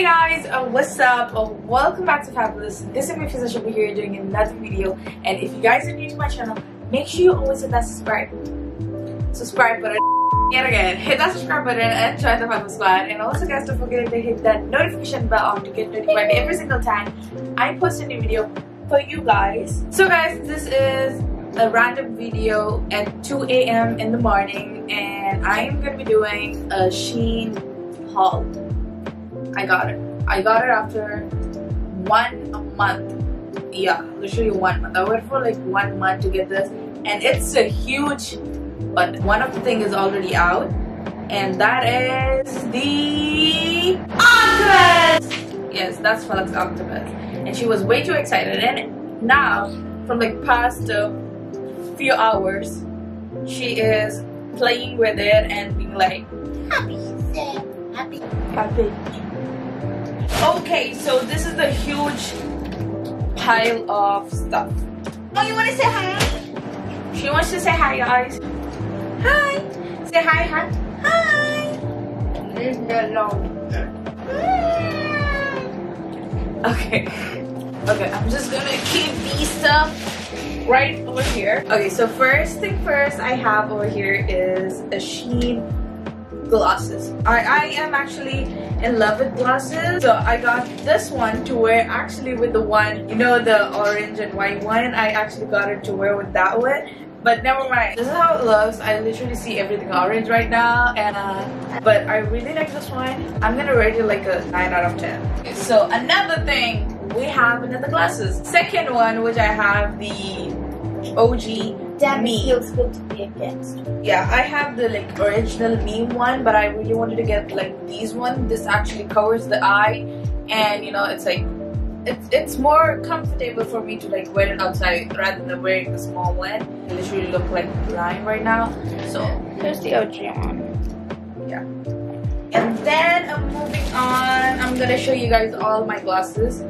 Hey guys, uh, what's up? Uh, welcome back to Fabulous. This is my physician over here doing another video. And if you guys are new to my channel, make sure you always hit that subscribe. Subscribe button. Yet again, hit that subscribe button and join the Fabulous Squad. And also guys, don't forget to hit that notification bell on to get notified every single time I post a new video for you guys. So guys, this is a random video at 2 a.m. in the morning and I am going to be doing a Shein haul. I got it. I got it after one month. Yeah, literally one month. I waited for like one month to get this, and it's a huge. But one of the thing is already out, and that is the octopus. Yes, that's Felix octopus, and she was way too excited. And now, from like past a few hours, she is playing with it and being like happy, happy, happy. Okay, so this is the huge pile of stuff. Oh, you want to say hi? She wants to say hi, guys. Hi. Say hi, hi. Hi. Leave me alone. Okay. Okay, I'm just gonna keep these stuff right over here. Okay, so first thing first I have over here is a Shein glasses. I, I am actually in love with glasses. So I got this one to wear actually with the one, you know the orange and white one. I actually got it to wear with that one. But never mind. This is how it looks. I literally see everything orange right now. and uh, But I really like this one. I'm gonna rate it like a 9 out of 10. So another thing, we have another glasses. Second one, which I have the OG Damn, me. feels good to be against. Yeah, I have the like original meme one, but I really wanted to get like these one. This actually covers the eye, and you know it's like it's it's more comfortable for me to like wear it outside rather than wearing the small one. I literally look like blind right now. So here's the OG one. Yeah. And then I'm moving on. I'm gonna show you guys all my glasses.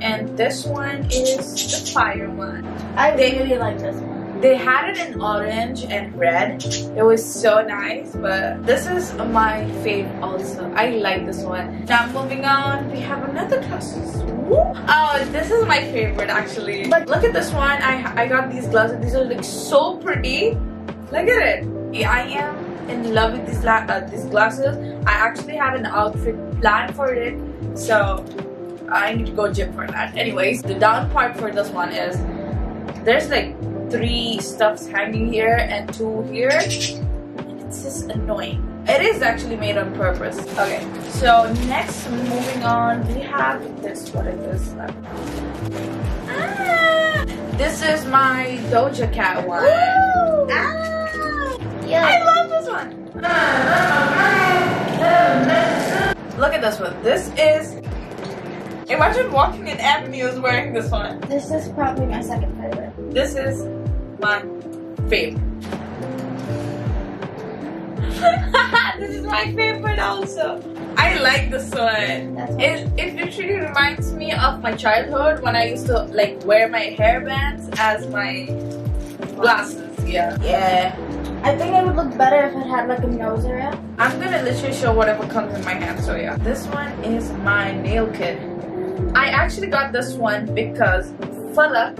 And this one is the fire one. I really like this one. They had it in orange and red. It was so nice, but this is my fave also. I like this one. Now moving on, we have another glasses. Oh, this is my favorite actually. But look at this one. I I got these glasses. These are like so pretty. Look at it. I am in love with these, uh, these glasses. I actually have an outfit planned for it. So I need to go gym for that. Anyways, the down part for this one is there's like three stuffs hanging here and two here. It's just annoying. It is actually made on purpose. Okay, so next, moving on, we have this. What is this? Ah, this is my Doja Cat one. Ah! ah, yeah. I love this one. Ah, ah, Look at this one. This is Imagine walking in avenues wearing this one. This is probably my second favorite. This is my favorite. this is my favorite also. I like this one. It, it literally reminds me of my childhood when I used to like wear my hairbands as my glasses. Yeah. Yeah. I think it would look better if it had like a nose area. I'm gonna literally show whatever comes in my hand, so yeah. This one is my nail kit. I actually got this one because Fala,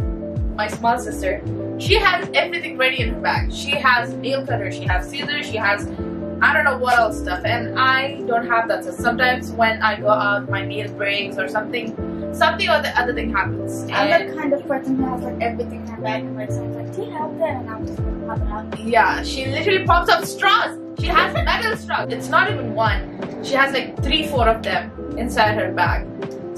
my small sister, she has everything ready in her bag. She has nail cutter, she has scissors, she has I don't know what else stuff and I don't have that. So sometimes when I go out my nail breaks or something something or the other thing happens. I'm the kind of person who has like everything in her bag and when someone's like, Do you have that? And I'm just gonna pop it out. Yeah, she literally pops up straws. She has a metal straws. It's not even one. She has like three, four of them inside her bag.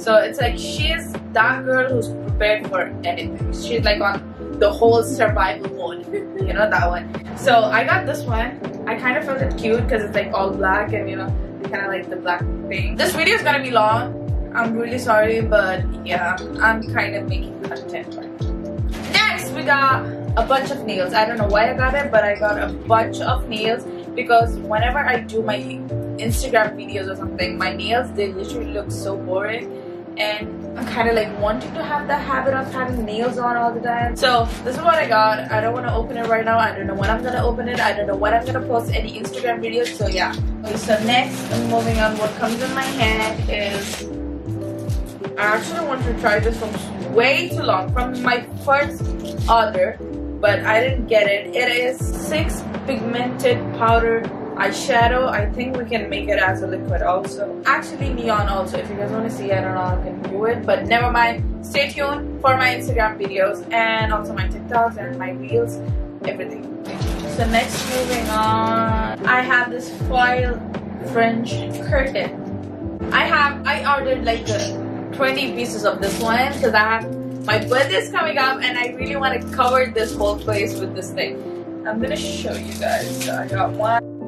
So it's like she's that girl who's prepared for anything. She's like on the whole survival mode. You know that one. So I got this one. I kind of felt it cute because it's like all black and you know kind of like the black thing. This video is gonna be long. I'm really sorry, but yeah, I'm kind of making content. Next, we got a bunch of nails. I don't know why I got it, but I got a bunch of nails because whenever I do my Instagram videos or something, my nails they literally look so boring and I'm kind of like wanting to have the habit of having nails on all the time. So this is what I got. I don't want to open it right now. I don't know when I'm gonna open it. I don't know when I'm gonna post any Instagram videos. So yeah. Okay, so next, I'm moving on, what comes in my hand is I actually want to try this from way too long from my first order but I didn't get it. It is six pigmented powder eyeshadow. I think we can make it as a liquid also. Actually neon also. If you guys want to see, I don't know how I can do it. But never mind. Stay tuned for my Instagram videos and also my TikToks and my reels. Everything. So next moving on. I have this foil French curtain. I have, I ordered like uh, 20 pieces of this one because I have my birthday is coming up and I really want to cover this whole place with this thing. I'm gonna show you guys. So I got one.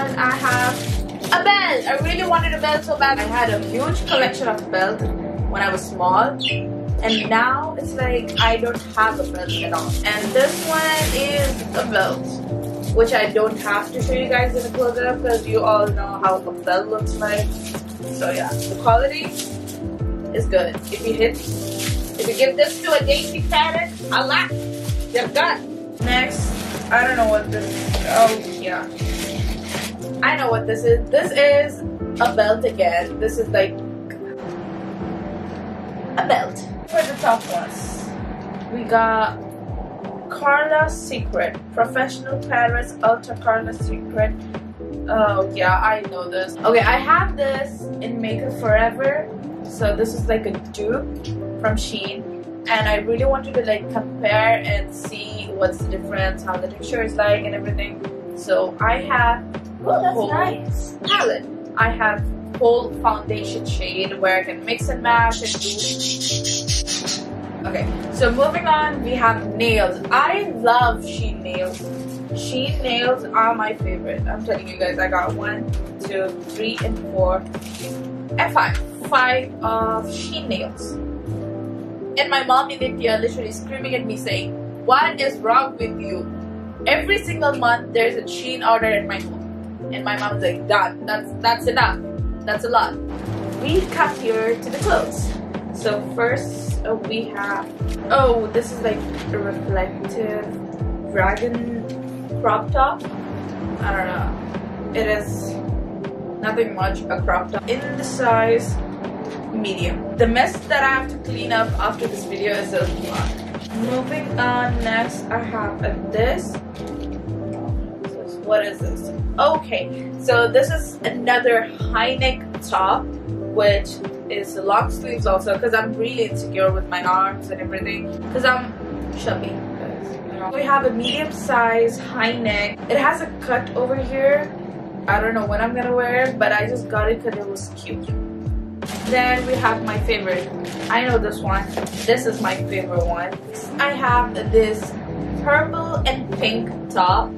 On, I have a belt. I really wanted a belt so bad. I had a huge collection of belts when I was small. And now it's like I don't have a belt at all. And this one is a belt which I don't have to show you guys in a close-up because you all know how a belt looks like. So yeah, the quality is good. If you hit, if you give this to a dainty parrot, a lot, you're done. Next, I don't know what this, oh yeah. I know what this is. This is a belt again. This is like a belt. For the top ones, we got Carla Secret, Professional Paris Ultra Carla Secret Oh yeah, I know this. Okay, I have this in Makeup Forever. So this is like a dupe from Shein. And I really wanted to like compare and see what's the difference, how the texture is like and everything. So I have oh, that's nice. palette. I have whole foundation shade where I can mix and match and do. Okay, so moving on, we have nails. I love Shein nails. Shein nails are my favorite. I'm telling you guys, I got one, two, three, and four, and five. Five of Shein nails. And my mom in India literally screaming at me saying, what is wrong with you? Every single month there's a Shein order at my home. And my mom's like, done. That's, that's enough. That's a lot. We cut here to the clothes. So first uh, we have, oh, this is like a reflective dragon crop top. I don't know. It is nothing much, a crop top. In the size medium. The mess that I have to clean up after this video is a lot. Moving on, next I have this. What is this? Okay, so this is another high neck top, which is long sleeves also because I'm really insecure with my arms and everything because I'm chubby. We have a medium size high neck. It has a cut over here. I don't know when I'm gonna wear it, but I just got it because it was cute. Then we have my favorite. I know this one. This is my favorite one. I have this purple and pink top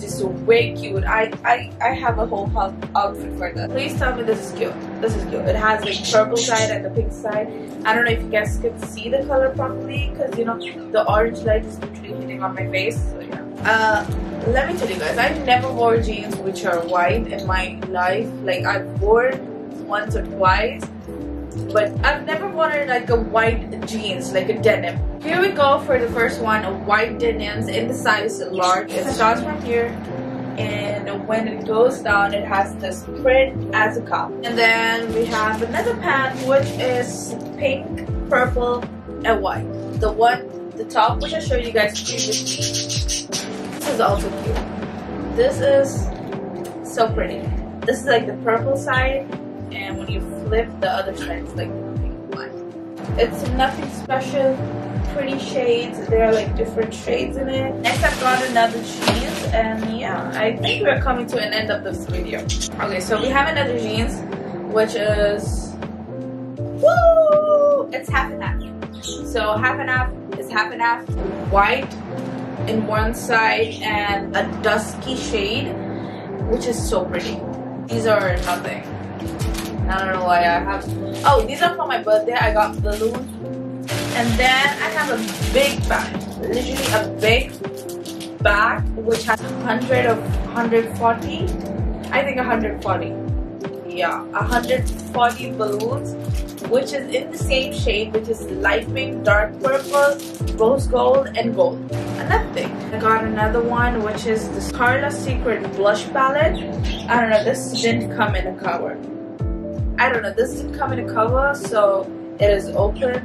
which is way cute. I, I, I have a whole outfit for this. Please tell me this is cute. This is cute. It has like purple side and the pink side. I don't know if you guys can see the color properly because you know the orange light is literally hitting on my face. So yeah. Uh, let me tell you guys, I've never wore jeans which are white in my life. Like I've worn once or twice but I've never wanted like a white jeans, like a denim. Here we go for the first one, white denims in the size large. It starts from here and when it goes down it has this print as a cup. And then we have another pant which is pink, purple, and white. The one, the top which I showed you guys previously. This is also cute. This is so pretty. This is like the purple side flip the other side it's like one. It's nothing special, pretty shades, there are like different shades in it. Next I've got another jeans and yeah, I think we're coming to an end of this video. Okay, so we have another jeans which is, woo, it's half and half. So half and half is half and half white in one side and a dusky shade which is so pretty. These are nothing. I don't know why I have. Oh, these are for my birthday. I got balloons. And then I have a big bag. Literally a big bag which has 100 of 140. I think 140. Yeah, 140 balloons which is in the same shade which is light pink, dark purple, rose gold and gold. Another thing. I got another one which is the Carla Secret blush palette I don't know, this didn't come in a cover. I don't know, this didn't come in a cover, so it is open.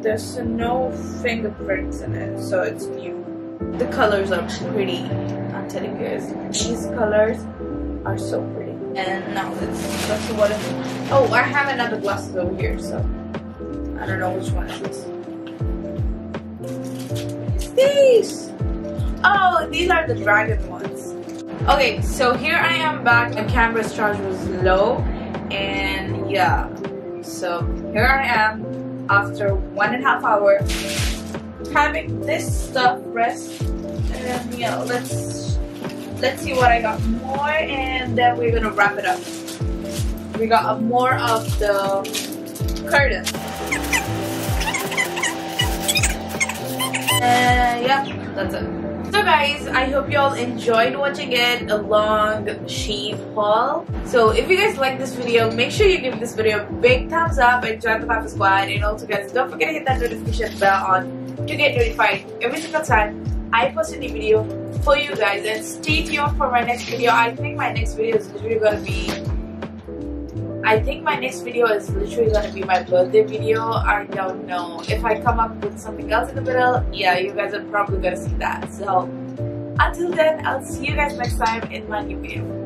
There's no fingerprints in it, so it's new. The colors are pretty, I'm telling you guys. These colors are so pretty. And now let's, let's see what. Oh, I have another glasses over here, so I don't know which one is. These! Oh, these are the dragon ones. Okay, so here I am back. The camera's charge was low, and yeah. So here I am after one and a half hour having this stuff rest, and yeah, let's let's see what I got more, and then we're gonna wrap it up. We got more of the curtain. And yeah, that's it. So guys, I hope you all enjoyed watching it, a long Shein haul. So if you guys like this video, make sure you give this video a big thumbs up and join the Fafa Squad. And also guys, don't forget to hit that notification bell on to get notified every single time I post a new video for you guys. And stay tuned for my next video. I think my next video is literally gonna be I think my next video is literally gonna be my birthday video. I don't know. If I come up with something else in the middle, yeah, you guys are probably gonna see that. So until then, I'll see you guys next time in my new video.